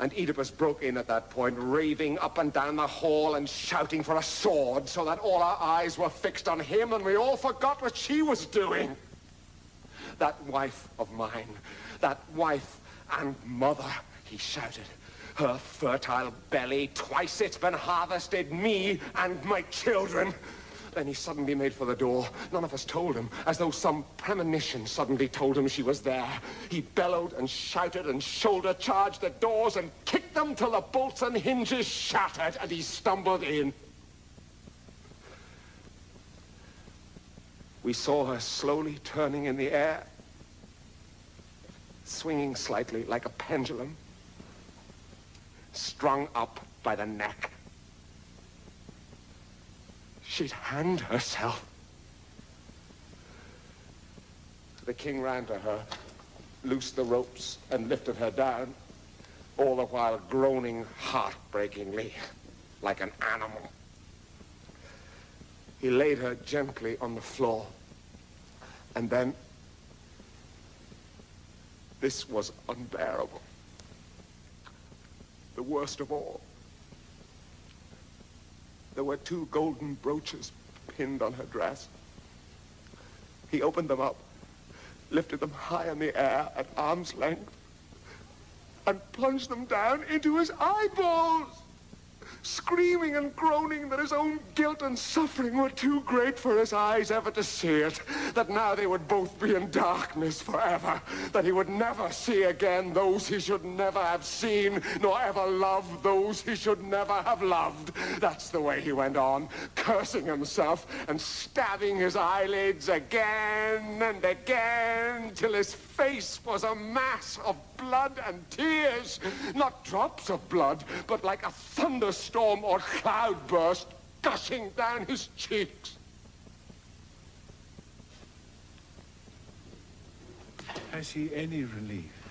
And Oedipus broke in at that point, raving up and down the hall and shouting for a sword so that all our eyes were fixed on him and we all forgot what she was doing. That wife of mine, that wife and mother, he shouted. Her fertile belly, twice it's been harvested, me and my children. Then he suddenly made for the door. None of us told him, as though some premonition suddenly told him she was there. He bellowed and shouted and shoulder-charged the doors and kicked them till the bolts and hinges shattered and he stumbled in. We saw her slowly turning in the air, swinging slightly like a pendulum, strung up by the neck. She'd hanged herself. The king ran to her, loosed the ropes, and lifted her down, all the while groaning heartbreakingly, like an animal. He laid her gently on the floor, and then this was unbearable. The worst of all. There were two golden brooches pinned on her dress. He opened them up, lifted them high in the air at arm's length, and plunged them down into his eyeballs screaming and groaning that his own guilt and suffering were too great for his eyes ever to see it, that now they would both be in darkness forever, that he would never see again those he should never have seen, nor ever love those he should never have loved. That's the way he went on, cursing himself and stabbing his eyelids again and again till his face was a mass of blood and tears. Not drops of blood, but like a thunderstorm or cloudburst gushing down his cheeks. Has he any relief?